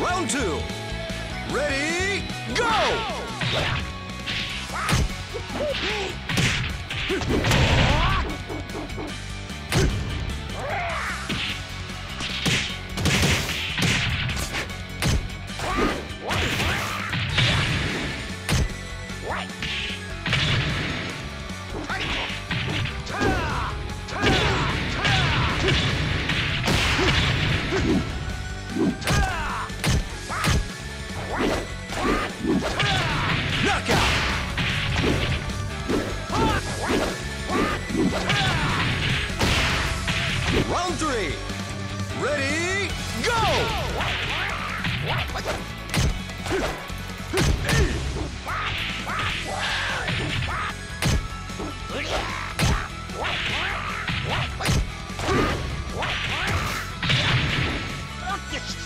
Round two. Ready, go!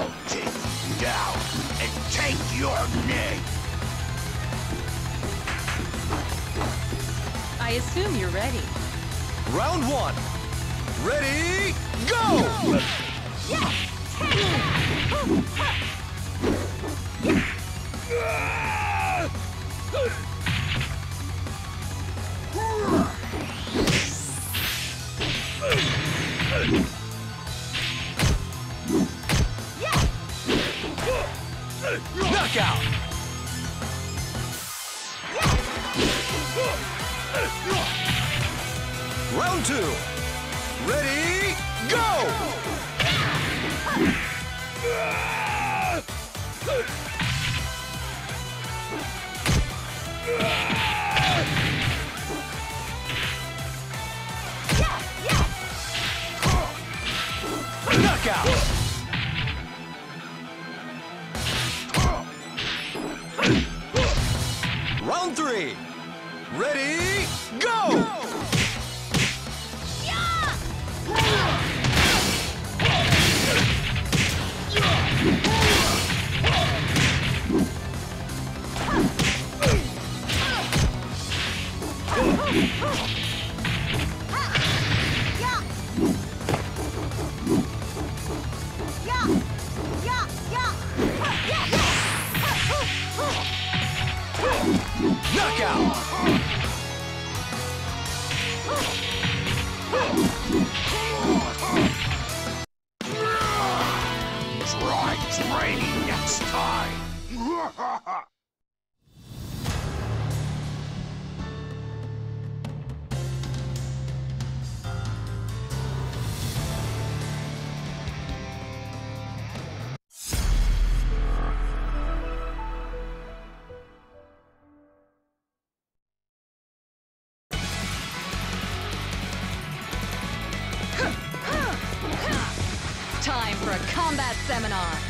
I'll take you down and take your name. I assume you're ready. Round one. Ready, go! Knockout! Round two. Ready, go! Knockout! Time for a combat seminar.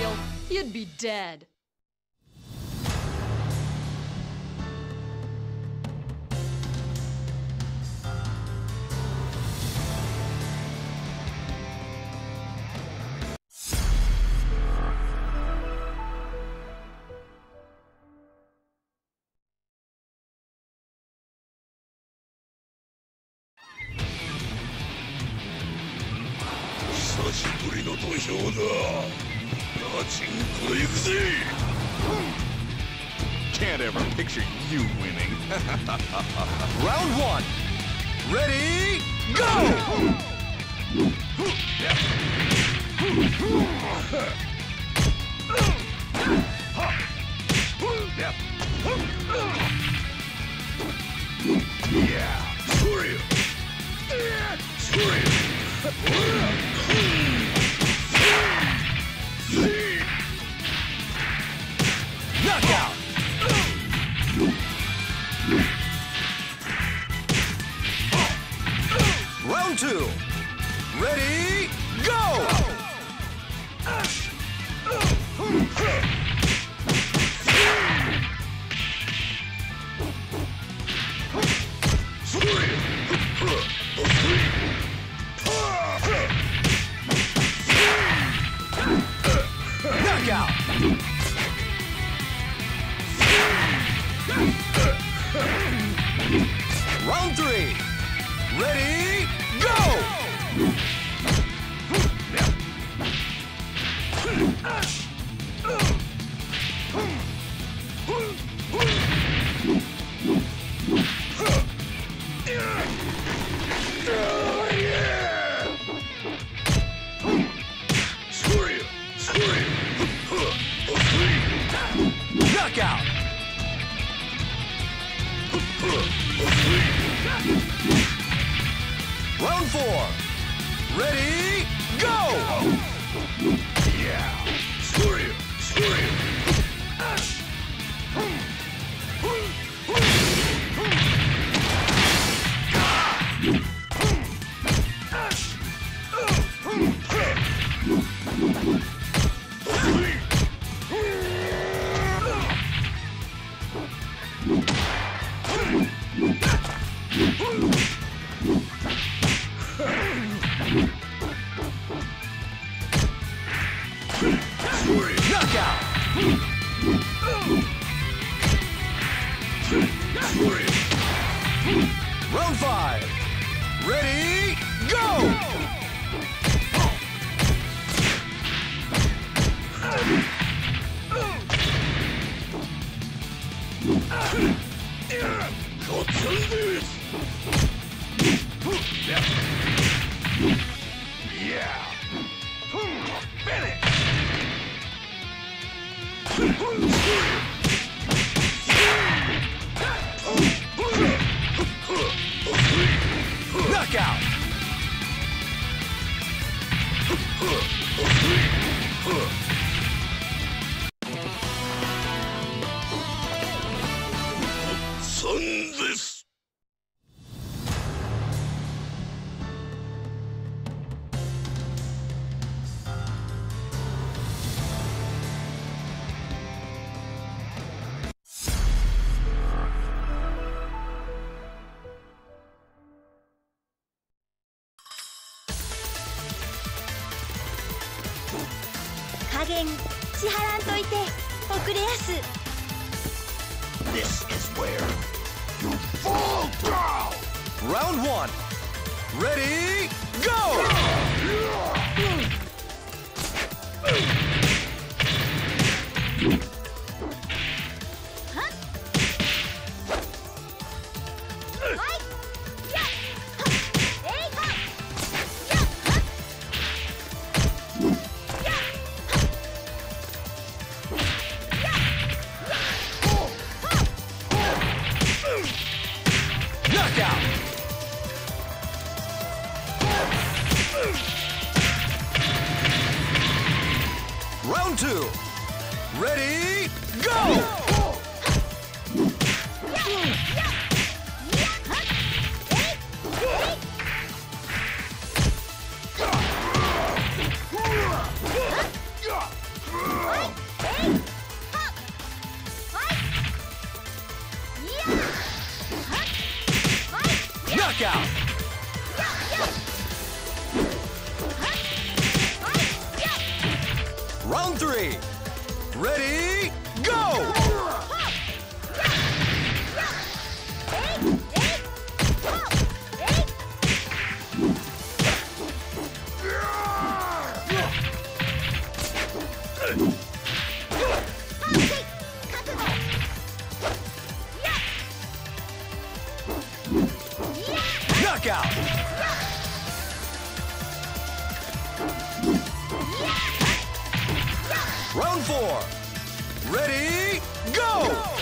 real, you'd be dead. Hoş bulduk. Dodging Can't ever picture you winning. Round one. Ready, go! Yeah. Screw you. Screw you. Round four. Ready, go! Yeah. Screw you. Screw. Knockout! 加減支払んといて遅れやす This is where you fall down. Round one. Ready, go! Go! Knockout! Round three. Ready, go! Round four. Ready, go!